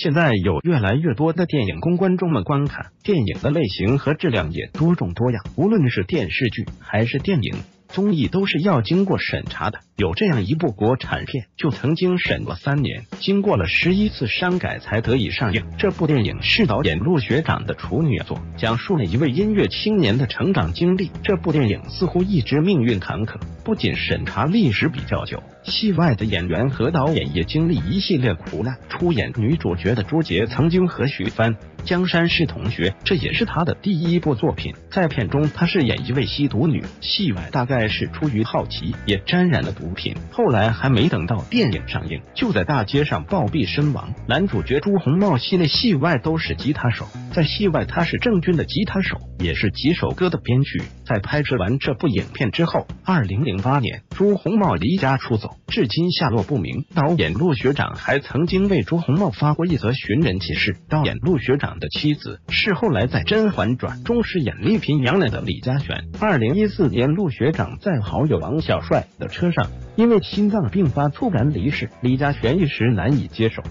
现在有越来越多的电影公关中们观看，电影的类型和质量也多种多样，无论是电视剧还是电影。综艺都是要经过审查的，有这样一部国产片，就曾经审过三年，经过了十一次删改才得以上映。这部电影是导演陆学长的处女作，讲述了一位音乐青年的成长经历。这部电影似乎一直命运坎坷，不仅审查历史比较久，戏外的演员和导演也经历一系列苦难。出演女主角的朱洁曾经和许帆。江山是同学，这也是他的第一部作品。在片中，他饰演一位吸毒女，戏外大概是出于好奇，也沾染了毒品。后来还没等到电影上映，就在大街上暴毙身亡。男主角朱红茂戏内戏外都是吉他手，在戏外他是郑钧的吉他手，也是几首歌的编曲。在拍摄完这部影片之后，二零零八年，朱红茂离家出走，至今下落不明。导演陆学长还曾经为朱红茂发过一则寻人启事。导演陆学长。的妻子是后来在《甄嬛传》中饰演丽嫔娘娘的李嘉璇。二零一四年，陆学长在好友王小帅的车上，因为心脏病发突然离世，李嘉璇一时难以接受。